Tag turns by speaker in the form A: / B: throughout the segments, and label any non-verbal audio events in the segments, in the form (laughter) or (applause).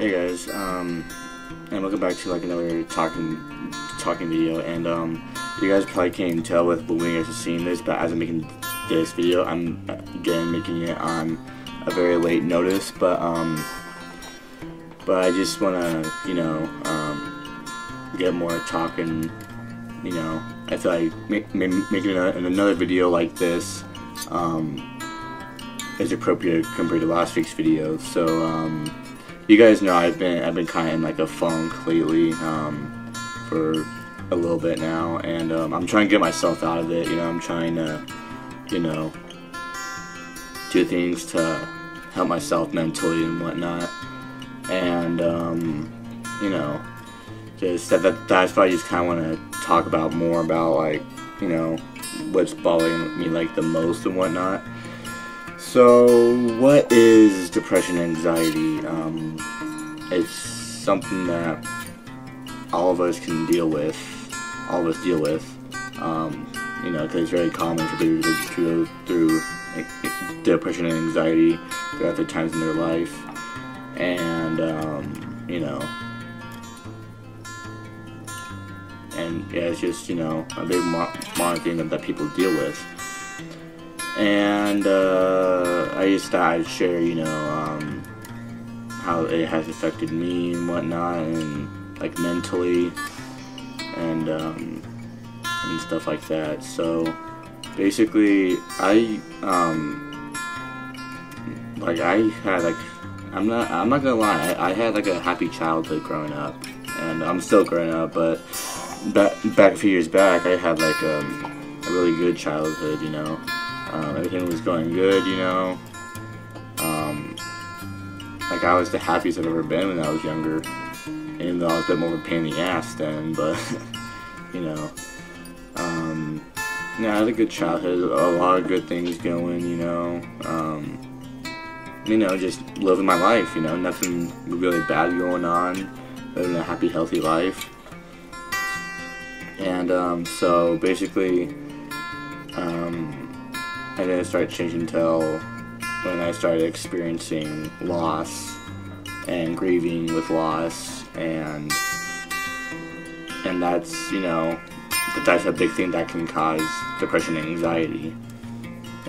A: Hey guys, um, and welcome back to like another talking talking video. And um, you guys probably can't tell with when you guys are seeing this, but as I'm making this video, I'm again making it on a very late notice. But um, but I just wanna you know um, get more talking. You know, I feel like make, making another video like this um, is appropriate compared to last week's video. So um you guys know I've been I've been kind of in like a funk lately um, for a little bit now, and um, I'm trying to get myself out of it. You know, I'm trying to, you know, do things to help myself mentally and whatnot, and um, you know, just that, that that's why I just kind of want to talk about more about like you know what's bothering me like the most and whatnot. So, what is depression and anxiety? Um, it's something that all of us can deal with, all of us deal with, um, you know, because it's very common for people to go through depression and anxiety throughout their times in their life. And, um, you know, and yeah, it's just, you know, a big modern thing that, that people deal with and uh, I just thought I'd share, you know, um, how it has affected me and whatnot, and like mentally, and um, and stuff like that. So basically, I um, like I had like I'm not I'm not gonna lie, I, I had like a happy childhood growing up, and I'm still growing up, but back back a few years back, I had like um, a really good childhood, you know. Um, everything was going good, you know. Um, like I was the happiest I've ever been when I was younger. Even though I was a bit more of a pain in the ass then, (laughs) but you know. Um, yeah, I had a good childhood, a lot of good things going, you know. Um, you know, just living my life, you know, nothing really bad going on, living a happy, healthy life. And um, so basically, um, I didn't start changing until when I started experiencing loss and grieving with loss and and that's you know that's a big thing that can cause depression and anxiety.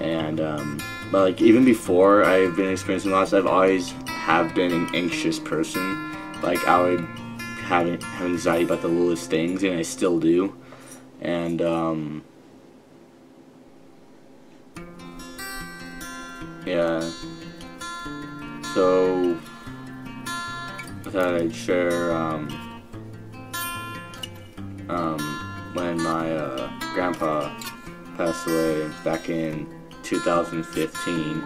A: And um, but like even before I've been experiencing loss I've always have been an anxious person. Like I would have, have anxiety about the littlest things and I still do. And um, yeah. So, I thought I'd share, um, um, when my, uh, grandpa passed away back in 2015.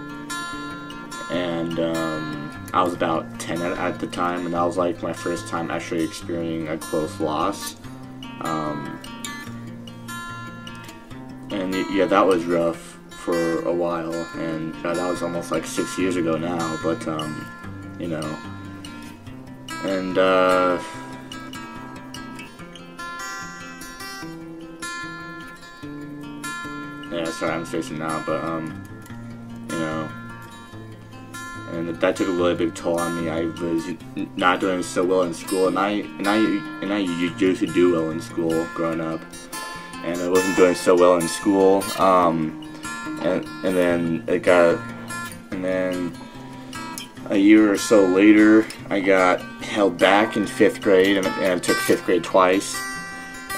A: And, um, I was about 10 at, at the time, and that was, like, my first time actually experiencing a close loss. Um, and, yeah, that was rough for a while, and that was almost like six years ago now, but, um, you know, and, uh, yeah, sorry, I'm stressing now, but, um, you know, and that took a really big toll on me. I was not doing so well in school, and I and I and I used to do well in school growing up, and I wasn't doing so well in school. Um, and, and then it got, and then a year or so later, I got held back in fifth grade, and, and I took fifth grade twice,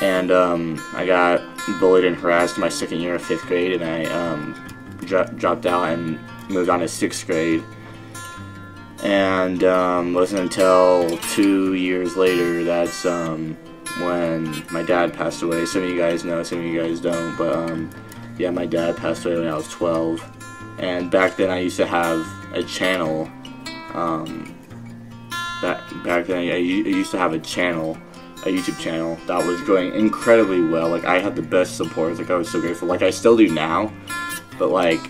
A: and um, I got bullied and harassed in my second year of fifth grade, and I um, dro dropped out and moved on to sixth grade. And um, wasn't until two years later that's um, when my dad passed away. Some of you guys know, some of you guys don't, but um, yeah, my dad passed away when I was 12, and back then I used to have a channel. Um, that back then I, I used to have a channel, a YouTube channel that was going incredibly well. Like I had the best support. Like I was so grateful. Like I still do now, but like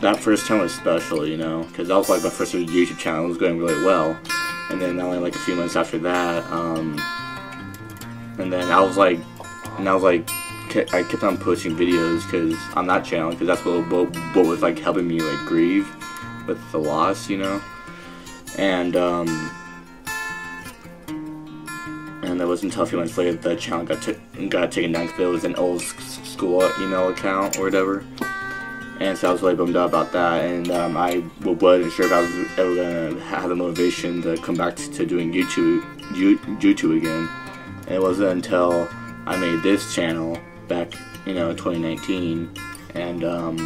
A: that first time was special, you know, because that was like my first YouTube channel. Was going really well, and then only like a few months after that, um, and then I was like, and I was like I kept on posting videos because on that channel because that's what, what, what was like helping me like grieve with the loss, you know. and um, and that wasn't until a few months later the channel got got taken down because it was an old school email account or whatever. And so I was really bummed out about that, and um, I wasn't sure if I was ever gonna have the motivation to come back to doing YouTube, YouTube again. And it wasn't until I made this channel back, you know, 2019, and um,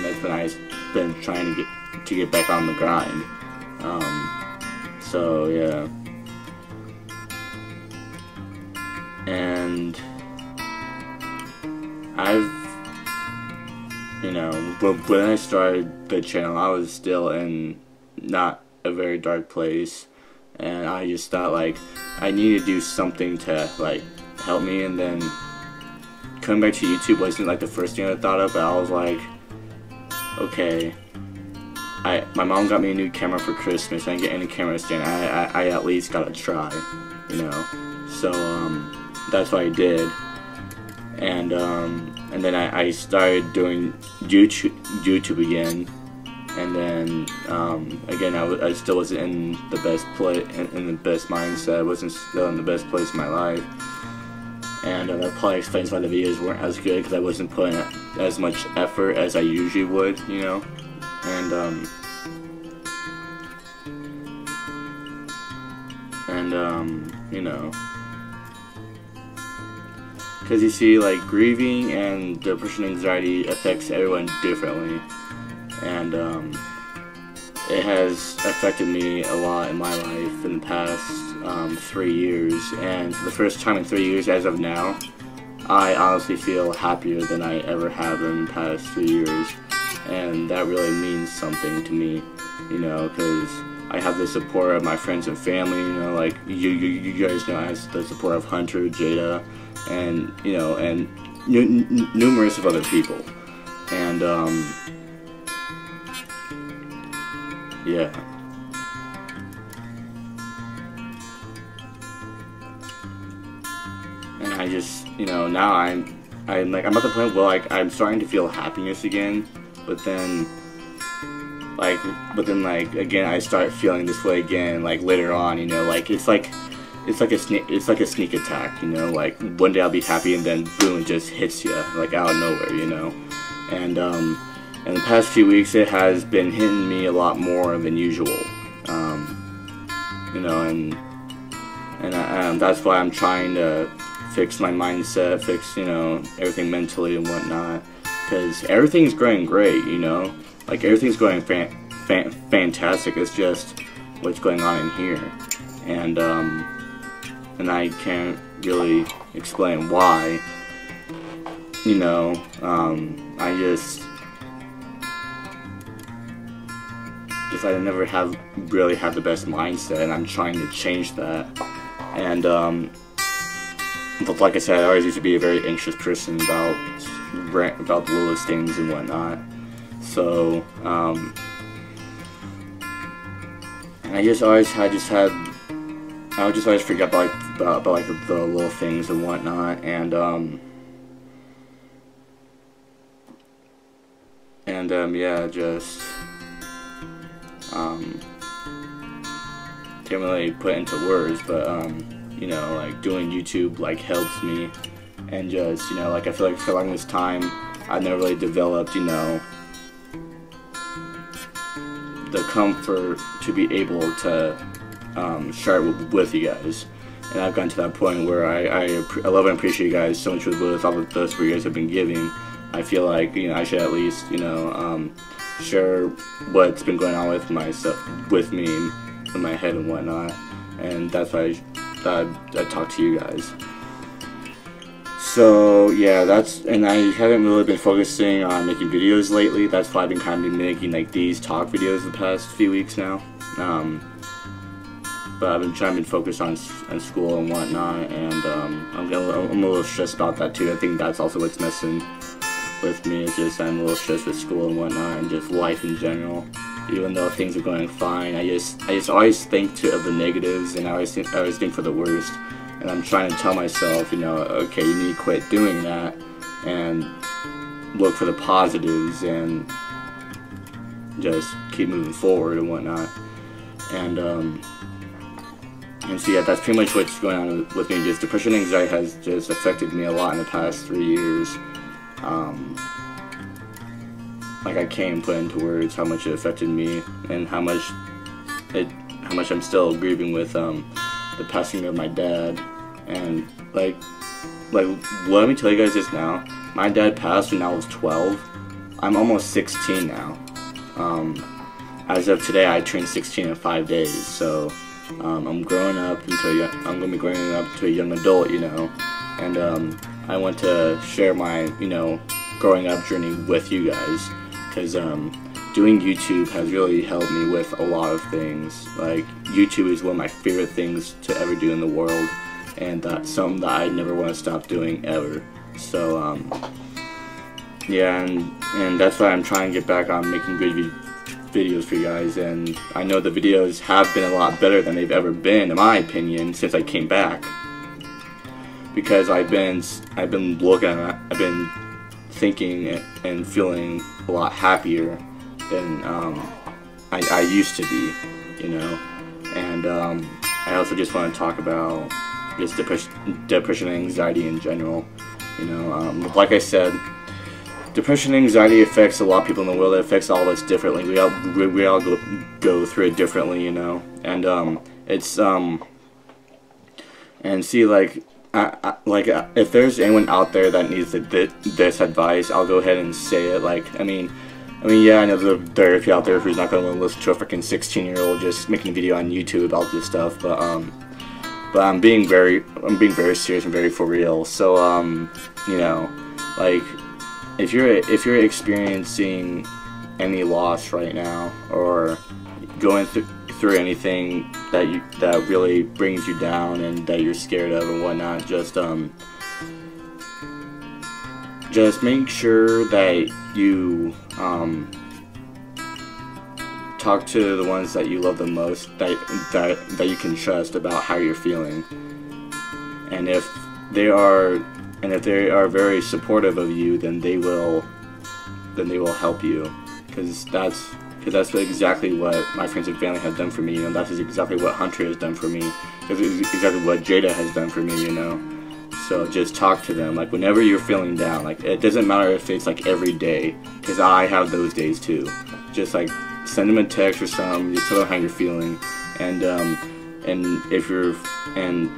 A: that's when I've been trying to get to get back on the grind. Um, so yeah, and I've you know when I started the channel, I was still in not a very dark place, and I just thought like I need to do something to like help me, and then coming back to YouTube wasn't like the first thing I thought of, but I was like okay, I my mom got me a new camera for Christmas. I didn't get any camera stand. I, I, I at least gotta try, you know. So um, that's what I did, and um, and then I, I started doing YouTube YouTube again, and then um, again I, I still wasn't in the best play in, in the best mindset. I wasn't still in the best place in my life and uh, that probably explains why the videos weren't as good because I wasn't putting as much effort as I usually would, you know, and um, and um, you know, because you see, like grieving and depression, anxiety affects everyone differently, and um, it has affected me a lot in my life in the past um, three years, and for the first time in three years as of now, I honestly feel happier than I ever have in the past three years, and that really means something to me, you know, because I have the support of my friends and family, you know, like you, you, you guys know I have the support of Hunter, Jada, and, you know, and numerous of other people, and, um, yeah. And I just, you know, now I'm, I'm like, I'm at the point where like I'm starting to feel happiness again, but then, like, but then like again I start feeling this way again, like later on, you know, like it's like, it's like a sneak, it's like a sneak attack, you know, like one day I'll be happy and then boom, it just hits you like out of nowhere, you know, and um, in the past few weeks it has been hitting me a lot more than usual, um, you know, and and I, um, that's why I'm trying to fix my mindset, fix, you know, everything mentally and whatnot. Because everything's going great, you know? Like, everything's going fan fan fantastic. It's just what's going on in here. And, um, and I can't really explain why. You know, um, I just, just I never have really had the best mindset, and I'm trying to change that. And um, but like I said, I always used to be a very anxious person about about the littlest things and whatnot. So, um, I just always had just had I would just always forget about about, about like the, the, little things and whatnot, and um, and um, yeah, just um, can't really put into words, but um you know, like doing YouTube like helps me and just, you know, like I feel like for this time I never really developed, you know, the comfort to be able to um, share it with, you guys. And I've gotten to that point where I, I, I love and appreciate you guys so much with all the those you guys have been giving. I feel like, you know, I should at least, you know, um, share what's been going on with myself, with me, in my head and whatnot. And that's why I I, I talk to you guys. So yeah, that's and I haven't really been focusing on making videos lately. That's why I've been kind of making like these talk videos the past few weeks now. Um, but I've been trying to focus on, on school and whatnot, and um, I'm, I'm a little stressed about that too. I think that's also what's messing with me. Is just I'm a little stressed with school and whatnot, and just life in general even though things are going fine. I just I just always think to, of the negatives and I always think, I always think for the worst. And I'm trying to tell myself, you know, okay, you need to quit doing that and look for the positives and just keep moving forward and whatnot. And um, and so yeah, that's pretty much what's going on with me. Just depression, and anxiety has just affected me a lot in the past three years. Um, like I can't put into words how much it affected me and how much it, how much I'm still grieving with um, the passing of my dad. And like, like let me tell you guys this now. My dad passed when I was 12. I'm almost 16 now. Um, as of today, I turned 16 in five days. So um, I'm growing up into a I'm gonna be growing up to a young adult, you know, and um, I want to share my you know growing up journey with you guys because um, doing YouTube has really helped me with a lot of things. Like YouTube is one of my favorite things to ever do in the world, and that's something that I never want to stop doing ever. So um, yeah, and and that's why I'm trying to get back on making good videos for you guys and I know the videos have been a lot better than they've ever been in my opinion since I came back because I've been I've been looking at I've been thinking and feeling a lot happier than um, I, I, used to be you know and um, I also just want to talk about just depression, depression and anxiety in general you know um, like I said depression and anxiety affects a lot of people in the world. It affects all of us differently. We all we, we all go, go through it differently, you know. And um, it's um, and see like. I, like uh, if there's anyone out there that needs the, this advice, I'll go ahead and say it. Like I mean, I mean yeah, I know there are a few out there who's not going to listen to a freaking 16 year old just making a video on YouTube about this stuff, but um, but I'm being very I'm being very serious and very for real. So um, you know, like if you're if you're experiencing any loss right now or going th through anything that you that really brings you down and that you're scared of and whatnot, just um just make sure that you um talk to the ones that you love the most that that that you can trust about how you're feeling. And if they are and if they are very supportive of you, then they will, then they will help you, because that's because that's exactly what my friends and family have done for me, and that's exactly what Hunter has done for me. It's exactly what Jada has done for me, you know. So just talk to them, like whenever you're feeling down. Like it doesn't matter if it's like every day, because I have those days too. Just like send them a text or something, just tell them how you're feeling, and um, and if you're and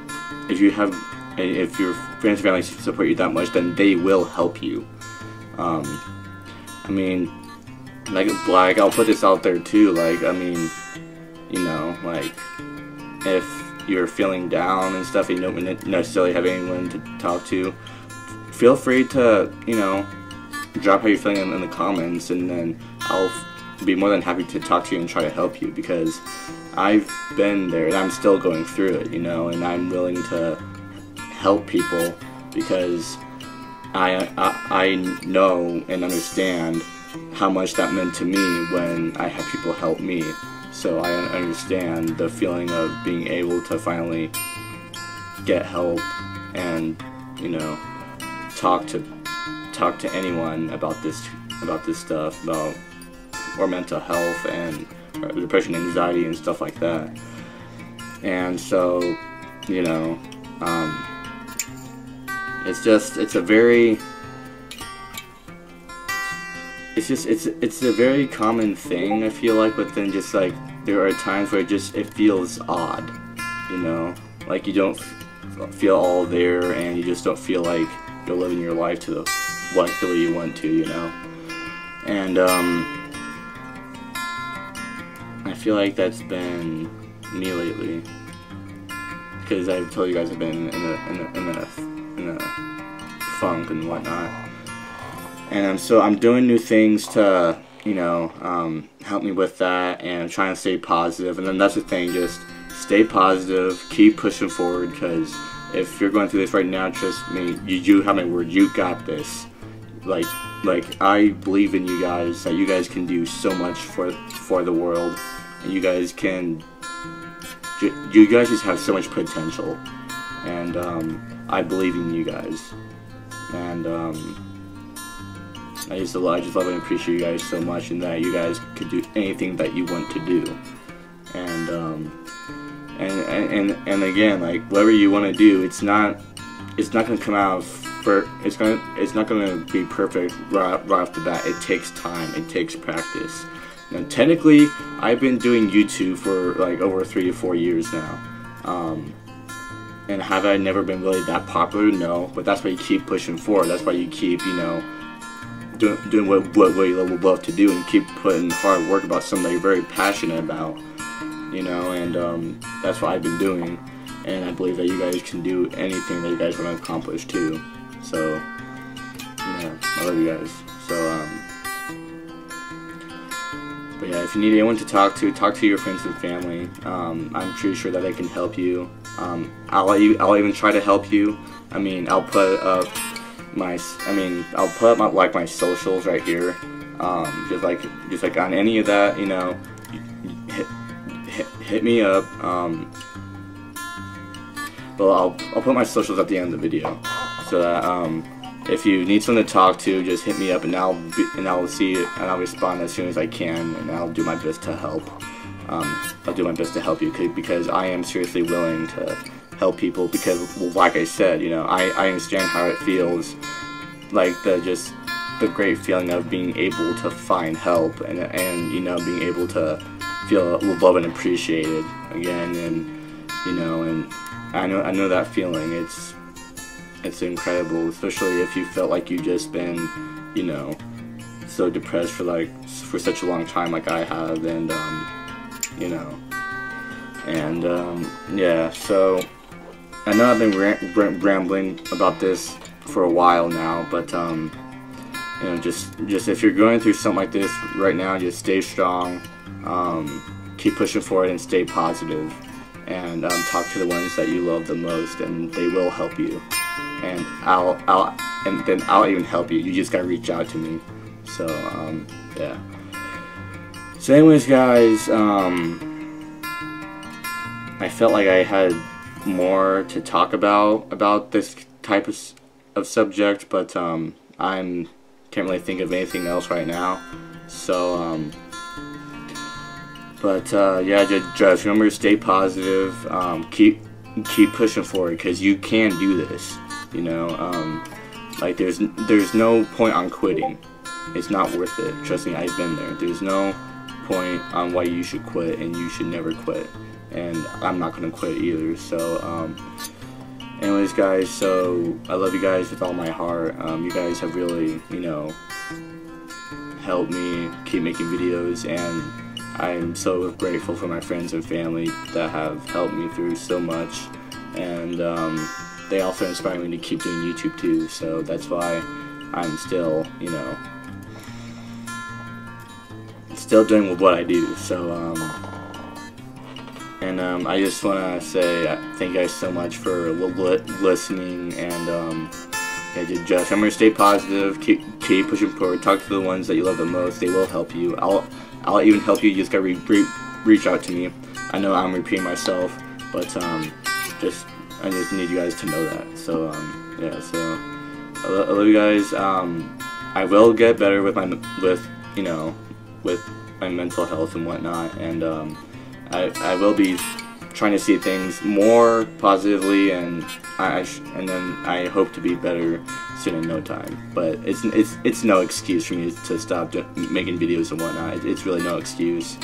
A: if you have if your friends and family support you that much, then they will help you. Um, I mean, like, like I'll put this out there too. Like, I mean, you know, like if you're feeling down and stuff, and you don't necessarily have anyone to talk to, feel free to, you know, drop how you're feeling in, the comments, and then I'll be more than happy to talk to you and try to help you because I've been there and I'm still going through it, you know, and I'm willing to help people because I, I, I know and understand how much that meant to me when I had people help me. So I understand the feeling of being able to finally get help and you know talk to talk to anyone about this about this stuff about or mental health and depression anxiety and stuff like that and so you know um, it's just, it's a very, it's just, it's, it's a very common thing, I feel like, but then just like, there are times where it just, it feels odd, you know? Like you don't feel all there and you just don't feel like you're living your life to the, like the way you want to, you know? And, um, I feel like that's been me lately. Because I've told you guys I've been in a, in a, in a in funk and whatnot. And so I'm doing new things to, you know, um, help me with that and trying to stay positive. And then that's the thing, just stay positive, keep pushing forward because if you're going through this right now, trust me, you, you have my word, you got this. Like, like I believe in you guys that you guys can do so much for for the world, and you guys can. You guys just have so much potential, and um, I believe in you guys. And, um, I just I just love and appreciate you guys so much, and that you guys could do anything that you want to do, and um, and and and again, like whatever you want to do, it's not it's not gonna come out for it's gonna it's not gonna be perfect right, right off the bat. It takes time. It takes practice. Now, technically, I've been doing YouTube for like over three to four years now. Um, and have I never been really that popular? No, but that's why you keep pushing forward. That's why you keep, you know, doing, doing what, what, what you love to do and keep putting hard work about something you're very passionate about, you know, and um, that's what I've been doing. And I believe that you guys can do anything that you guys want to accomplish too. So, yeah, I love you guys. So, um, but yeah, if you need anyone to talk to, talk to your friends and family. Um, I'm pretty sure that they can help you. Um, I'll, I'll even try to help you. I mean, I'll put up my, I mean, I'll put up my, like my socials right here. Um, just like, just like on any of that, you know, hit, hit, hit me up. Um, but I'll, I'll put my socials at the end of the video so that, um, if you need someone to talk to, just hit me up and I'll be, and I'll see it and I'll respond as soon as I can and I'll do my best to help. Um, I'll do my best to help you because I am seriously willing to help people because, well, like I said, you know, I, I understand how it feels, like the just the great feeling of being able to find help and and you know being able to feel loved and appreciated again and you know and I know I know that feeling. It's it's incredible, especially if you felt like you just been, you know, so depressed for like for such a long time like I have, and um, you know, and um, yeah. So I know I've been rambling about this for a while now, but um, you know, just just if you're going through something like this right now, just stay strong, um, keep pushing forward, and stay positive, and um, talk to the ones that you love the most, and they will help you and I'll I'll and then I'll even help you. You just gotta reach out to me. So um, yeah. So anyways, guys, um, I felt like I had more to talk about about this type of of subject, but um, I'm can't really think of anything else right now. So um, but uh, yeah, just, just remember stay positive. Um, keep keep pushing forward because you can do this. You know, um, like there's there's no point on quitting. It's not worth it. Trust me, I've been there. There's no point on why you should quit, and you should never quit. And I'm not gonna quit either. So, um, anyways, guys. So I love you guys with all my heart. Um, you guys have really, you know, helped me keep making videos, and I'm so grateful for my friends and family that have helped me through so much. And um, they also inspire me to keep doing YouTube too, so that's why I'm still, you know, still doing what I do. So, um, and um, I just want to say uh, thank you guys so much for listening, and um, yeah, just remember to stay positive, keep keep pushing forward, talk to the ones that you love the most. They will help you. I'll I'll even help you. You just gotta re re reach out to me. I know I'm repeating myself, but um, just I just need you guys to know that. So um, yeah, so I, lo I, love you guys. Um, I will get better with my with you know with my mental health and whatnot, and um, I I will be trying to see things more positively, and I, I and then I hope to be better soon in no time. But it's it's it's no excuse for me to stop making videos and whatnot. It's really no excuse.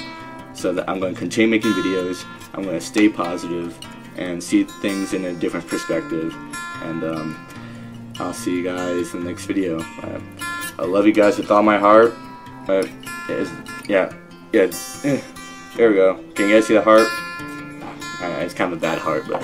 A: So that I'm going to continue making videos. I'm going to stay positive and see things in a different perspective. And um, I'll see you guys in the next video. Uh, I love you guys with all my heart. Uh, yeah, yeah, there we go. Can you guys see the heart? Uh, it's kind of a bad heart, but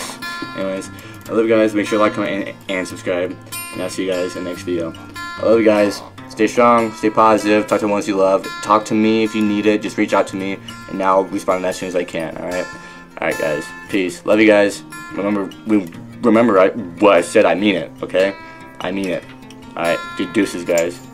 A: anyways, I love you guys. Make sure to like, comment, and, and subscribe. And I'll see you guys in the next video. I love you guys. Stay strong, stay positive, talk to the ones you love. Talk to me if you need it. Just reach out to me, and now I'll respond as soon as I can, alright? Alright guys, peace. Love you guys. Remember remember I, what I said, I mean it, okay? I mean it. Alright, deuces guys.